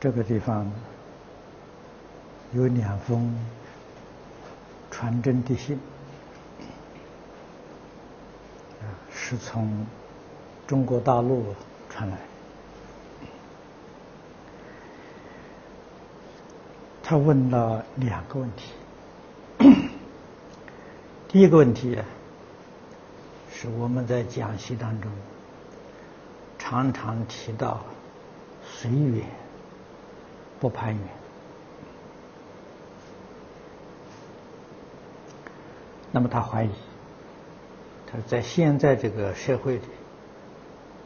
这个地方有两封传真的信，是从中国大陆传来。他问了两个问题，第一个问题是我们在讲习当中常常提到随缘。不攀缘，那么他怀疑，他在现在这个社会里，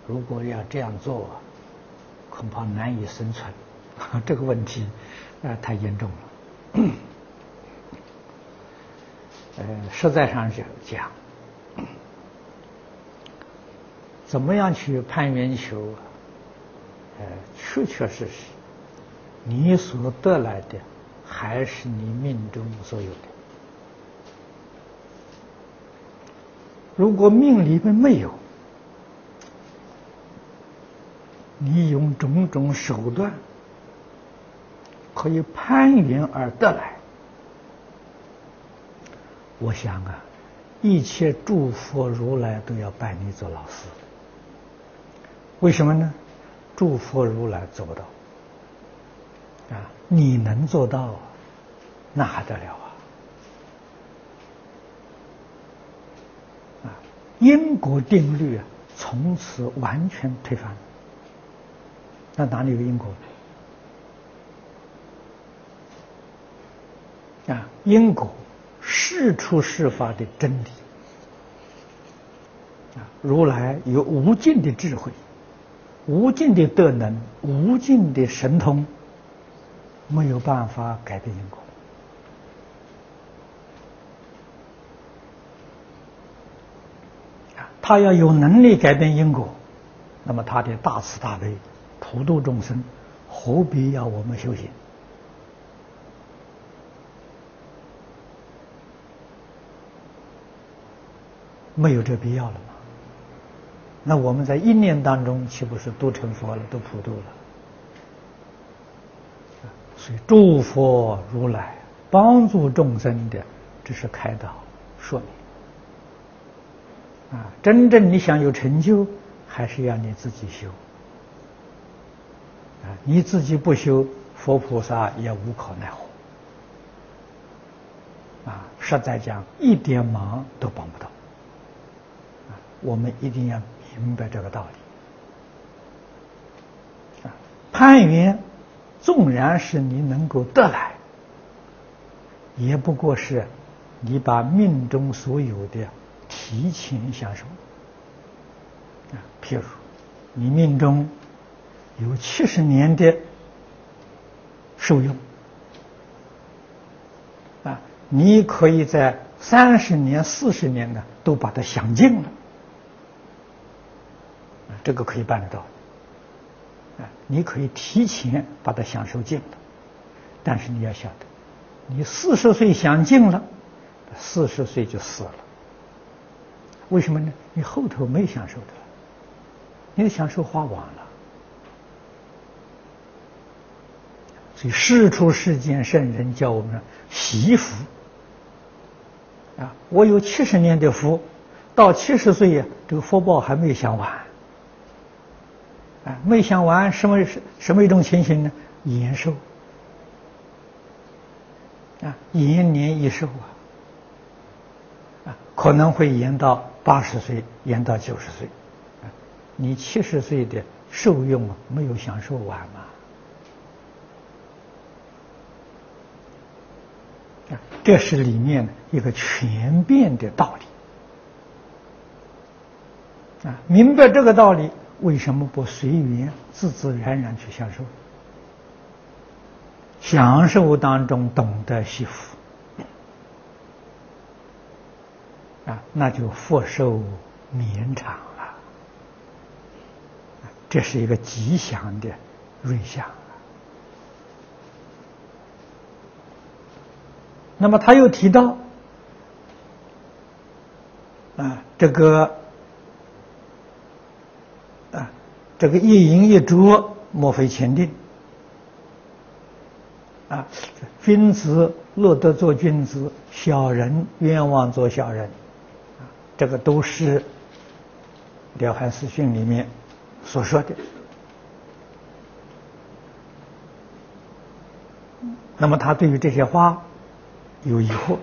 如果要这样做，恐怕难以生存。这个问题啊太严重了。呃，实在上是讲，怎么样去攀缘求？呃，确确实实。你所得来的，还是你命中所有的。如果命里面没有，你用种种手段可以攀缘而得来，我想啊，一切诸佛如来都要拜你做老师。为什么呢？诸佛如来做不到。啊，你能做到，那还得了啊！啊，因果定律啊，从此完全推翻。那哪里有因果？啊，因果是出是法的真理。啊，如来有无尽的智慧，无尽的德能，无尽的神通。没有办法改变因果他要有能力改变因果，那么他的大慈大悲普度众生，何必要我们修行？没有这必要了吗？那我们在一念当中，岂不是都成佛了，都普度了？所以，诸佛如来帮助众生的，只是开导说明。啊，真正你想有成就，还是要你自己修。啊，你自己不修，佛菩萨也无可奈何。啊，实在讲，一点忙都帮不到。啊，我们一定要明白这个道理。啊，攀缘。纵然是你能够得来，也不过是你把命中所有的提前享受。譬如你命中有七十年的受用，啊，你可以在三十年、四十年呢都把它享尽了，这个可以办得到。啊，你可以提前把它享受尽了，但是你要晓得，你四十岁享尽了，四十岁就死了。为什么呢？你后头没享受的了，你的享受花完了。所以世出世间圣人教我们惜福啊，我有七十年的福，到七十岁呀，这个福报还没享完。啊，没想完，什么是什么一种情形呢？延寿啊，延年益寿啊，啊，可能会延到八十岁，延到九十岁，啊，你七十岁的受用啊，没有享受完嘛？啊，这是里面一个全变的道理啊，明白这个道理。为什么不随缘、自自然然去享受？享受当中懂得惜福啊，那就福寿绵长了。这是一个吉祥的瑞相。那么他又提到啊，这个。这个一饮一啄，莫非前定？啊，君子乐得做君子，小人冤枉做小人，这个都是《了凡四训》里面所说的。那么他对于这些话有疑惑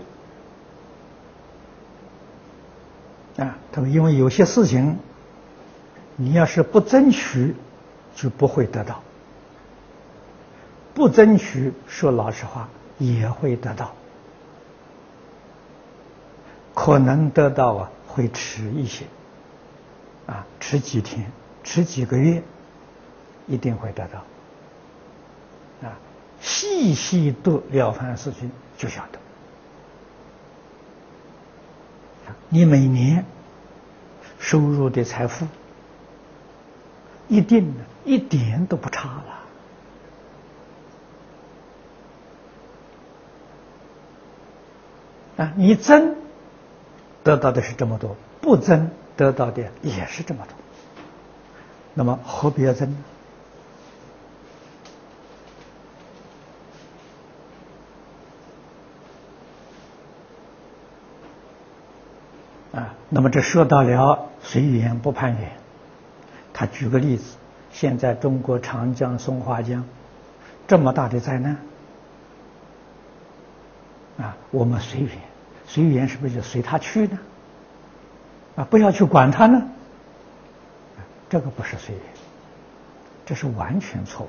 啊，他说：“因为有些事情，你要是不争取，就不会得到；不争取，说老实话，也会得到。可能得到啊，会迟一些，啊，迟几天，迟几个月，一定会得到。”啊细细读《了凡四训》，就晓得，你每年收入的财富，一定的一点都不差了。啊，你增得到的是这么多，不增得到的也是这么多，那么何必要增呢？啊，那么这说到了随缘不攀缘，他举个例子，现在中国长江、松花江这么大的灾难，啊，我们随缘，随缘是不是就随他去呢？啊，不要去管他呢？这个不是随缘，这是完全错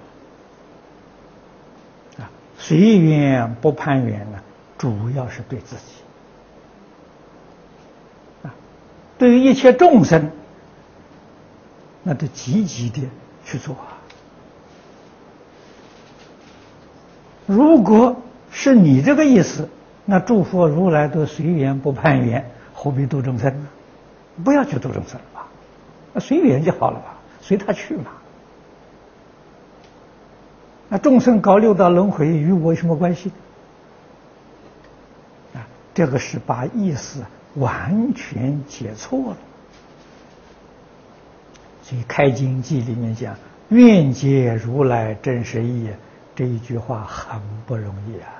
误。啊，随缘不攀缘呢，主要是对自己。啊对于一切众生，那得积极的去做啊。如果是你这个意思，那诸佛如来都随缘不攀缘，何必度众生呢？不要去度众生了吧，那随缘就好了吧，随他去嘛。那众生搞六道轮回与我有什么关系？啊，这个是把意思。完全解错了，所以《开经记》里面讲“愿解如来真实义”这一句话很不容易啊！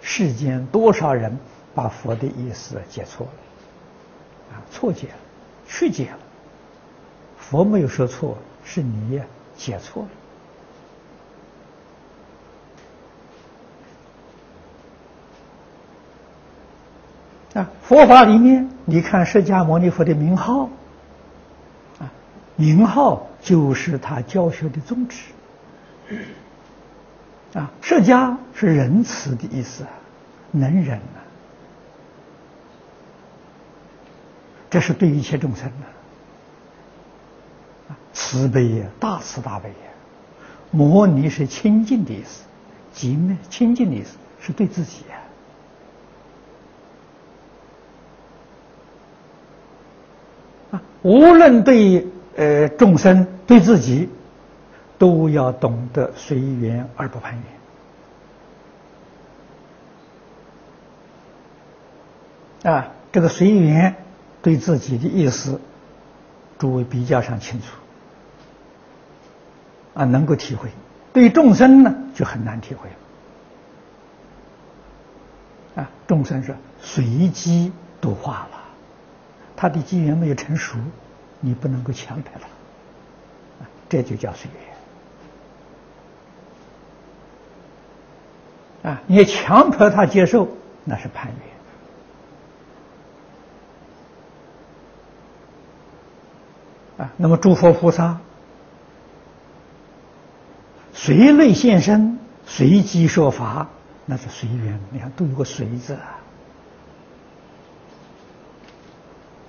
世间多少人把佛的意思解错了，啊，错解了，曲解了。佛没有说错，是你解错了。啊，佛法里面，你看释迦牟尼佛的名号，名号就是他教学的宗旨。啊，释迦是仁慈的意思，能忍啊，这是对一切众生的，慈悲呀，大慈大悲呀。摩尼是清净的意思，极灭清净的意思，是对自己呀。无论对呃众生对自己，都要懂得随缘而不攀缘。啊，这个随缘对自己的意思，诸位比较上清楚，啊，能够体会；对众生呢，就很难体会了。啊，众生是随机度化了。他的机缘没有成熟，你不能够强迫他，这就叫随缘。啊，你强迫他接受，那是攀缘。啊，那么诸佛菩萨随类现身，随机说法，那是随缘。你看，都有个“随”字啊。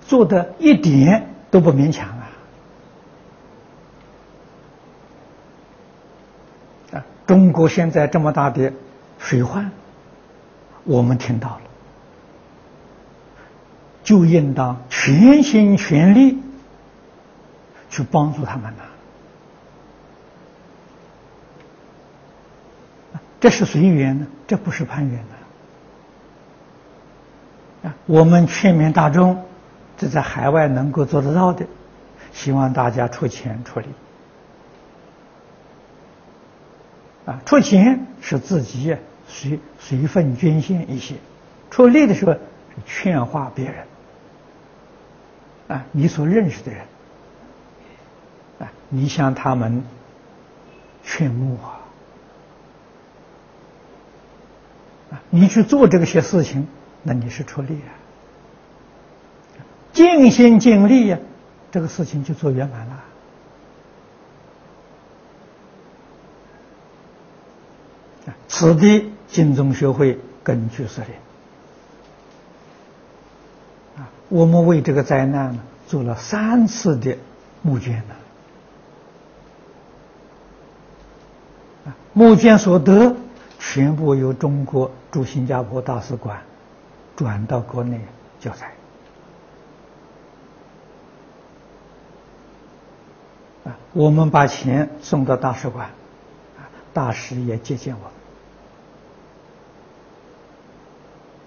做的一点都不勉强啊！啊，中国现在这么大的水患，我们听到了，就应当全心全力去帮助他们呐。这是随缘呢，这不是攀缘呢。啊，我们劝勉大众。这在海外能够做得到的，希望大家出钱出力。啊，出钱是自己随随份捐献一些，出力的时候是劝化别人，啊，你所认识的人，啊，你向他们劝募啊，你去做这些事情，那你是出力啊，尽心尽力呀，这个事情就做圆满了。此地金宗学会根据司令啊，我们为这个灾难呢做了三次的募捐呢，募捐所得全部由中国驻新加坡大使馆转到国内教材。啊，我们把钱送到大使馆，啊，大使也接见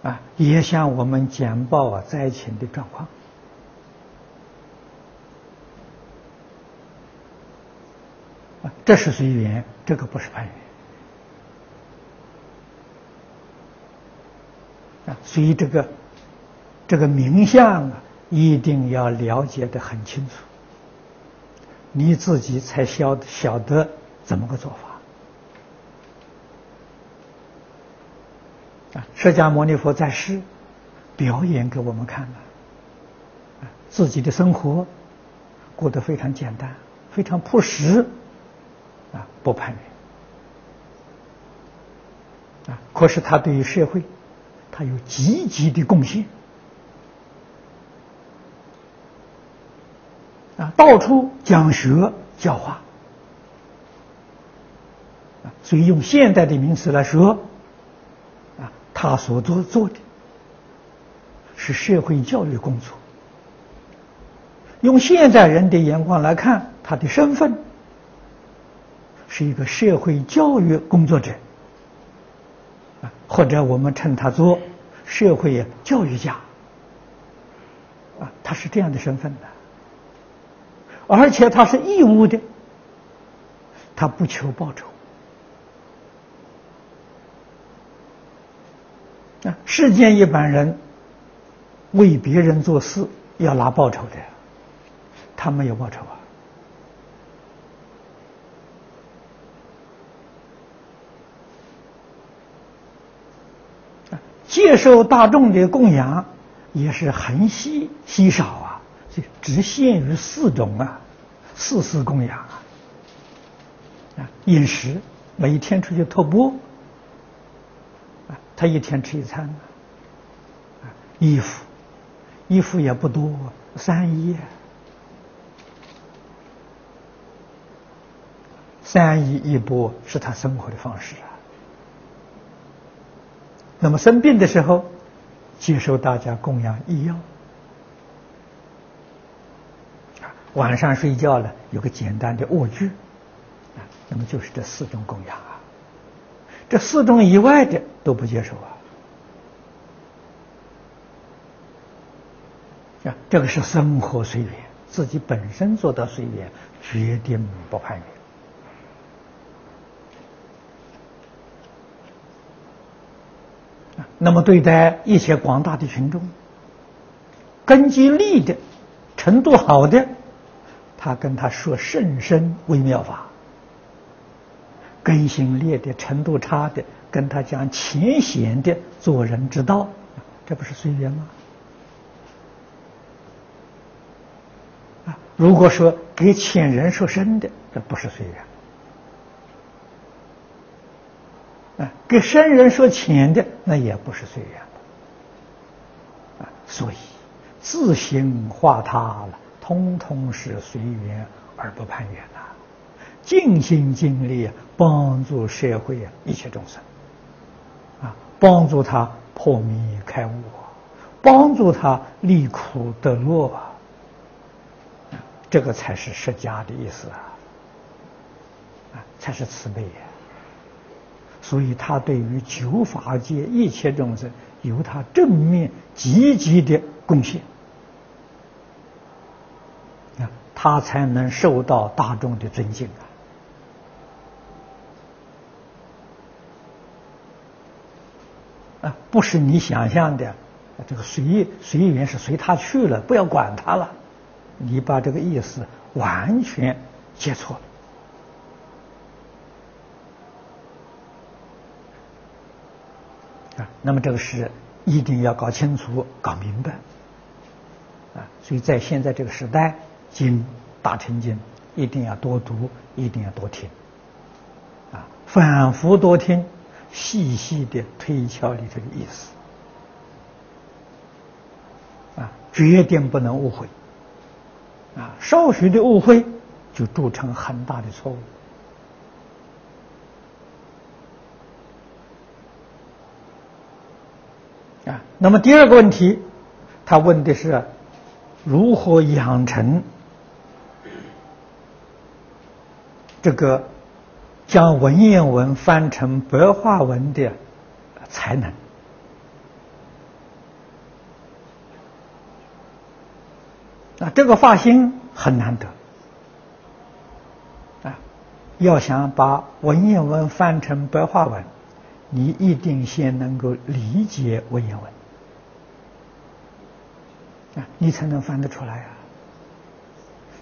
我。啊，也向我们简报啊灾情的状况。啊，这是随缘，这个不是攀缘。啊，所以这个这个名相啊，一定要了解的很清楚，你自己才晓晓得怎么个做法啊。释迦牟尼佛在世，表演给我们看了，自己的生活过得非常简单，非常朴实，啊，不攀缘，啊，可是他对于社会，他有积极的贡献，到处讲学教化，啊，所以用现代的名词来说。啊他所做做的是社会教育工作。用现在人的眼光来看，他的身份是一个社会教育工作者，啊，或者我们称他做社会教育家，啊，他是这样的身份的，而且他是义务的，他不求报酬。世间一般人为别人做事要拿报酬的，他没有报酬啊！接受大众的供养也是很稀稀少啊，只限于四种啊，四四供养啊，啊，饮食每天出去托钵。他一天吃一餐，啊，衣服，衣服也不多，三衣，三衣一钵是他生活的方式啊。那么生病的时候，接受大家供养医药，啊，晚上睡觉呢有个简单的卧具，啊，那么就是这四种供养啊。这四种以外的都不接受啊！啊，这个是生活随缘，自己本身做到随缘，决定不攀缘。那么对待一些广大的群众，根基利的程度好的，他跟他说甚深微妙法。根性劣的程度差的，跟他讲浅显的做人之道，这不是随缘吗？啊，如果说给浅人说深的，这不是随缘。啊，给深人说浅的，那也不是随缘。啊，所以自行化他了，通通是随缘而不攀缘呐。尽心尽力帮助社会一切众生，啊，帮助他破迷开悟，帮助他离苦得乐，这个才是释迦的意思啊，啊，才是慈悲呀。所以他对于九法界一切众生有他正面积极的贡献，他才能受到大众的尊敬啊！啊，不是你想象的，这个随随缘是随他去了，不要管他了。你把这个意思完全接错了。啊，那么这个事一定要搞清楚、搞明白。啊，所以在现在这个时代。经大乘经一定要多读，一定要多听。啊，反复多听。细细的推敲你这个意思，啊，绝对不能误会，啊，少许的误会就铸成很大的错误，啊，那么第二个问题，他问的是如何养成这个。将文言文翻成白话文的才能啊，这个发心很难得啊！要想把文言文翻成白话文，你一定先能够理解文言文啊，你才能翻得出来啊！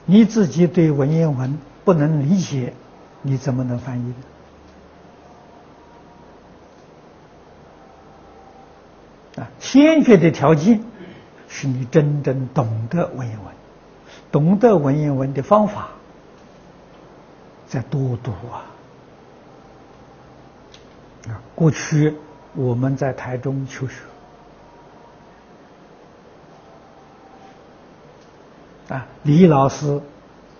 你自己对文言文不能理解。你怎么能翻译呢？啊，先决的条件是你真正懂得文言文，懂得文言文的方法，再多读啊！啊，过去我们在台中求学，啊，李老师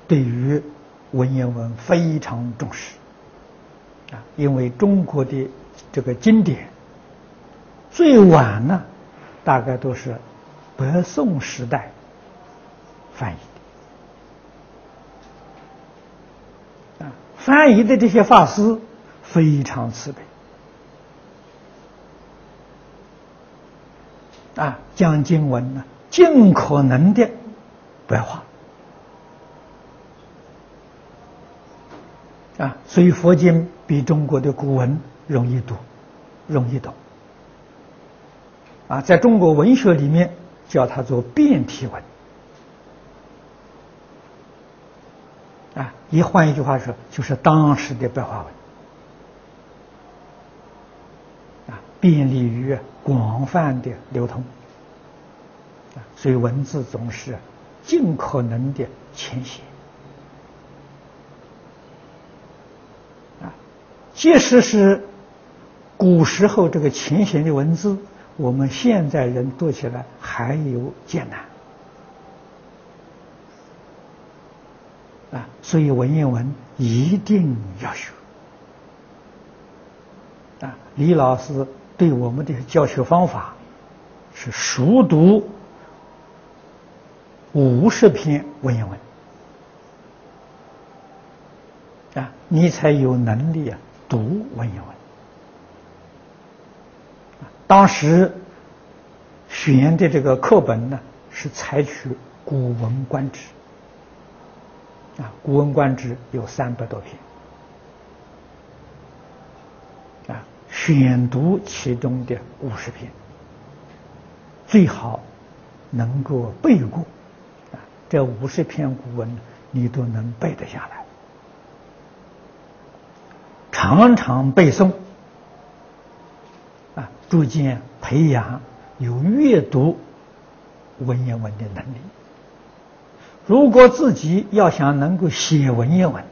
对于。文言文非常重视。啊，因为中国的这个经典最晚呢，大概都是北宋时代翻译的，翻译的这些法师非常慈悲。啊，将经文呢尽可能的白话。啊，所以佛经比中国的古文容易读，容易懂。啊，在中国文学里面叫它做变体文。啊，一换一句话说，就是当时的白话文。啊，便利于广泛的流通。啊，所以文字总是尽可能的浅显。即使是古时候这个浅显的文字，我们现在人读起来还有艰难啊！所以文言文一定要学啊！李老师对我们的教学方法是熟读五十篇文言文啊，你才有能力啊！读文言文，当时选的这个课本呢，是采取《古文观止》啊，《古文观止》有三百多篇。啊，选读其中的五十篇，最好能够背过。啊，这五十篇古文你都能背得下来。常常背诵，啊，逐渐培养有阅读文言文的能力。如果自己要想能够写文言文，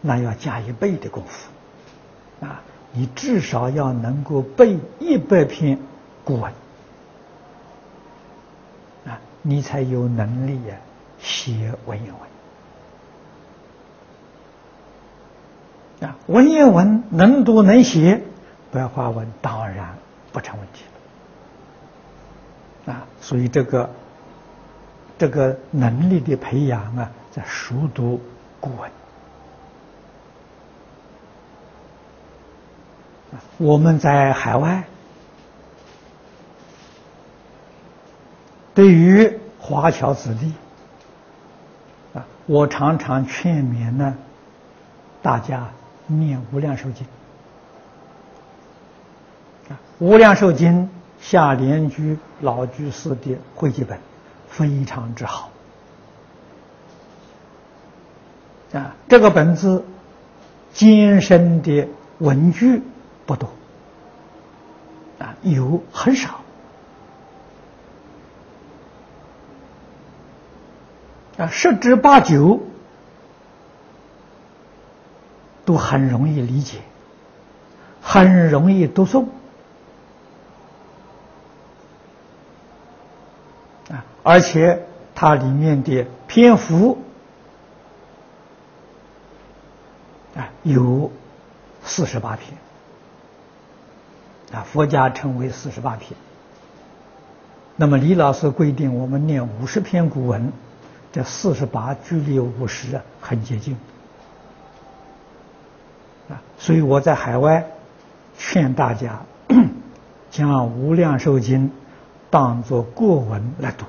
那要加一倍的功夫，啊，你至少要能够背一百篇古文，啊，你才有能力呀写文言文。啊，文言文能读能写，白话文当然不成问题了。啊，所以这个这个能力的培养啊，在熟读古文。我们在海外，对于华侨子弟，啊，我常常劝勉呢，大家。念无量寿经，无量寿经下莲居老居士的汇集本，非常之好。啊，这个本子今生的文句不多，啊，有很少，啊，十之八九都很容易理解，很容易读诵，啊，而且它里面的篇幅。啊，有四十八篇啊，佛家称为四十八篇。那么李老师规定我们念五十篇古文，这四十八距离五十啊很接近啊，所以我在海外劝大家 将《无量寿经》当作过文来读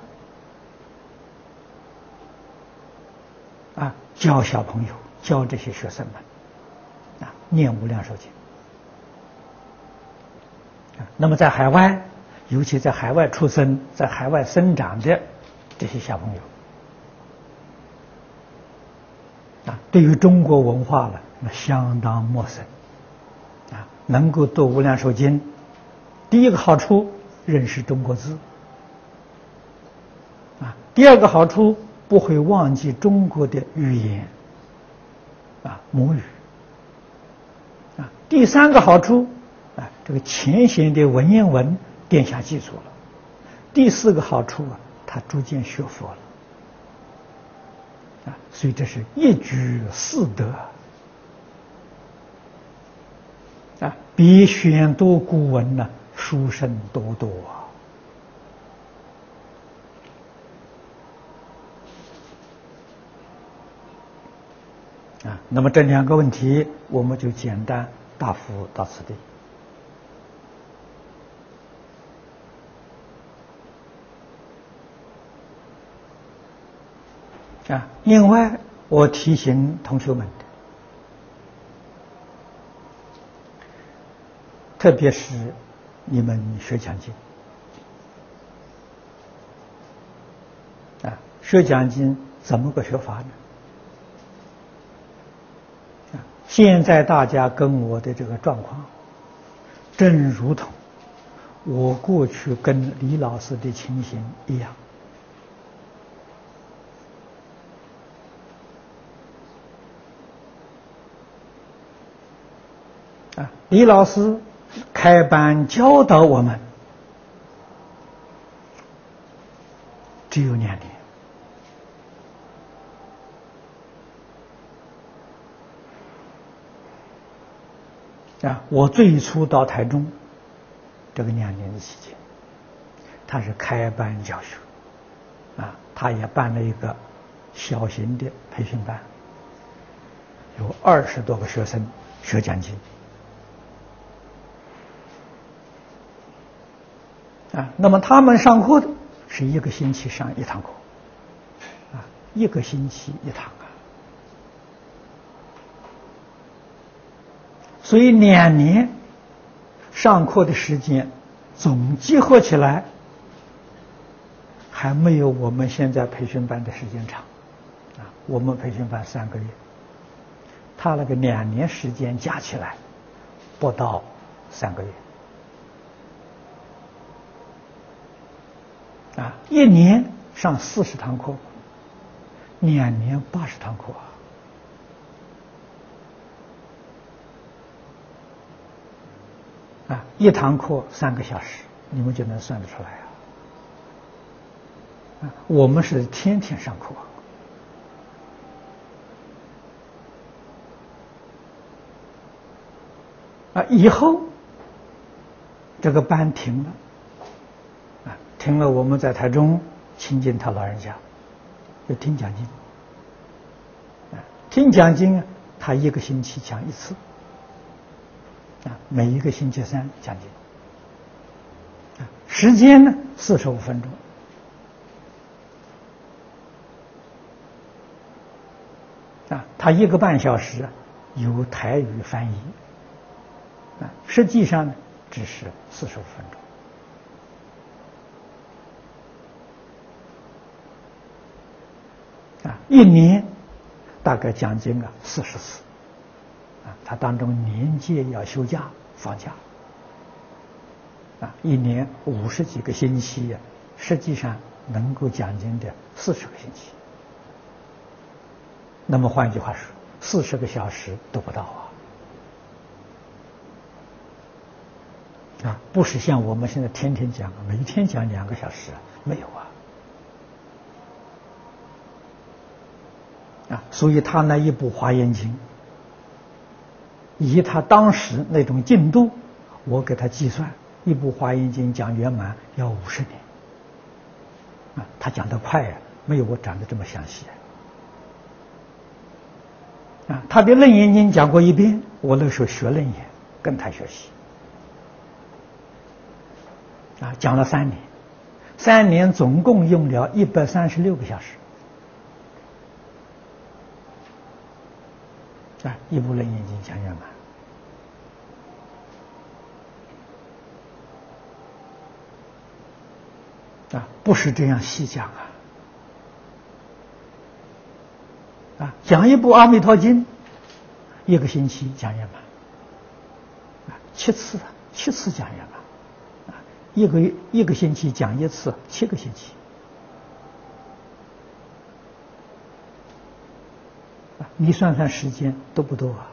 啊，教小朋友，教这些学生们啊。念无量寿经啊，那么在海外，尤其在海外出生、在海外生长的这些小朋友啊，对于中国文化呢，那相当陌生啊。能够读无量寿经，第一个好处认识中国字啊，第二个好处不会忘记中国的语言啊，母语啊。第三个好处，啊，这个浅显的文言文殿下记住了。第四个好处啊，他逐渐学佛了，啊，所以这是一举四得，啊，比选读古文呢书生多多啊！啊，那么这两个问题，我们就简单。大福到此地啊！另外，我提醒同学们，特别是你们学讲经啊，学讲经怎么个学法呢？啊现在大家跟我的这个状况，正如同我过去跟李老师的情形一样。啊，李老师开班教导我们，只有两年。啊，我最初到台中这个两年的期间，他是开班教学，啊，他也办了一个小型的培训班，有二十多个学生学讲经，啊，那么他们上课的是一个星期上一堂课，啊，一个星期一堂啊。所以两年上课的时间总集合起来，还没有我们现在培训班的时间长啊！我们培训班三个月，他那个两年时间加起来不到三个月啊！一年上四十堂课，两年八十堂课。啊，啊一堂课三个小时，你们就能算得出来啊！啊，我们是天天上课啊。以后这个班停了，听，了，我们在台中亲近他老人家，就听讲经。听讲经，他一个星期讲一次。啊每一个星期三讲经，时间呢四十五分钟，啊，他一个半小时由台语翻译，啊，实际上呢只是四十五分钟啊，一年大概奖金啊四十次啊，他当中年节要休假放假啊，一年五十几个星期呀，实际上能够讲经的四十个星期。那么换一句话说，四十个小时都不到啊。啊，不是像我们现在天天讲，每天讲两个小时，没有啊。啊，所以他那一部《华严经》，以他当时那种进度，我给他计算，一部《华严经》讲圆满要五十年。啊，他讲的快呀，没有我讲的这么详细。啊，他的《楞严经》讲过一遍，我那时候学楞严，跟他学习。啊，讲了三年，三年总共用了一百三十六个小时，啊，一部《楞严经》讲圆满，啊，不是这样细讲啊，啊，讲一部《阿弥陀经》，一个星期讲圆满，啊，七次，七次讲圆满。一个一个星期讲一次，七个星期你算算时间多不多啊？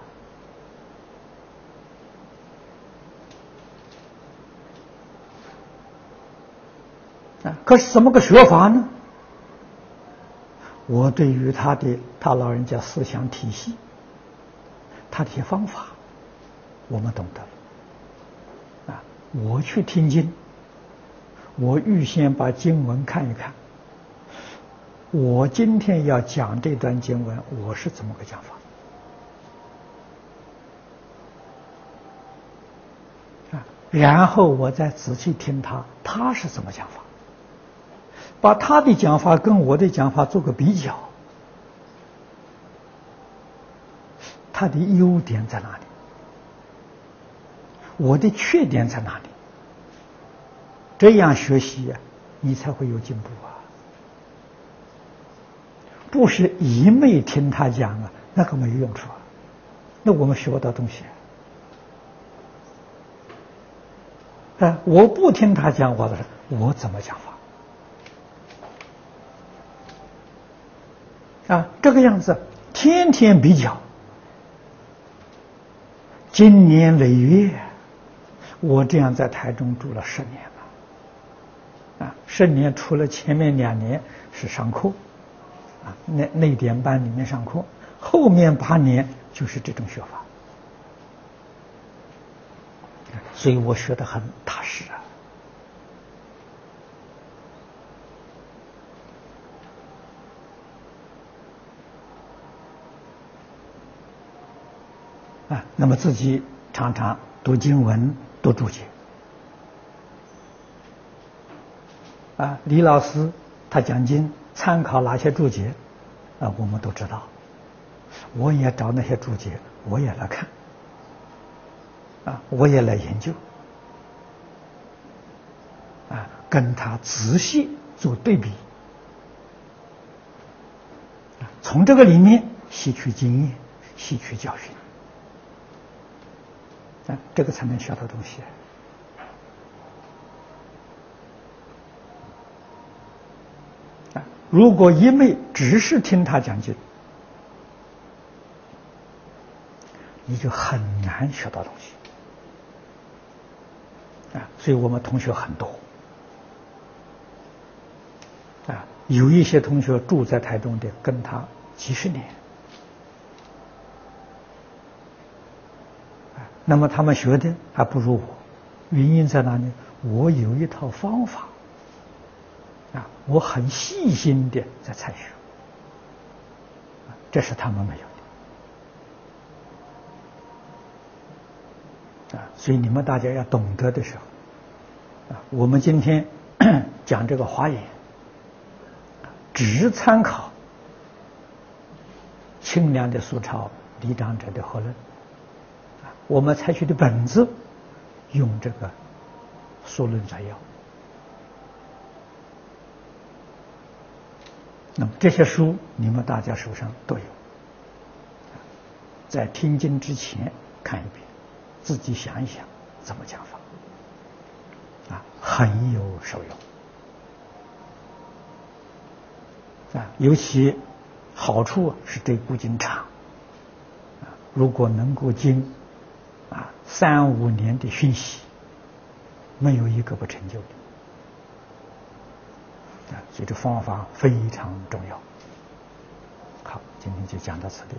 啊，可是怎么个学法呢？我对于他的他老人家思想体系，他的些方法，我们懂得啊，我去听经。我预先把经文看一看，我今天要讲这段经文，我是怎么个讲法？啊，然后我再仔细听他，他是怎么讲法？把他的讲法跟我的讲法做个比较，他的优点在哪里？我的缺点在哪里？这样学习呀，你才会有进步啊！不是一昧听他讲啊，那个没有用处啊。那我们学不到东西啊！我不听他讲，话的时候我怎么讲法啊？这个样子，天天比较，今年累月，我这样在台中住了十年了。啊，十年除了前面两年是上课，啊，内内典班里面上课，后面八年就是这种学法，所以我学的很踏实啊。啊，那么自己常常读经文、读注解。啊，李老师他讲经参考哪些注解啊？我们都知道。我也找那些注解，我也来看，啊，我也来研究，啊，跟他仔细做对比，从这个里面吸取经验，吸取教训，啊，这个才能学到东西。如果一昧只是听他讲经，你就很难学到东西啊！所以我们同学很多啊，有一些同学住在台中的，跟他几十年，那么他们学的还不如我，原因在哪里？我有一套方法。啊，我很细心的在采学，这是他们没有的啊。所以你们大家要懂得的时候，啊，我们今天 讲这个华严，只参考清凉的苏超李长者的合论，我们采取的本子用这个《说论摘要》。那么这些书，你们大家手上都有，在听经之前看一遍，自己想一想怎么讲法，啊，很有受用，啊，尤其好处是对古经长，啊，如果能够经啊三五年的熏习，没有一个不成就的。啊，所以这方法非常重要。好，今天就讲到此地。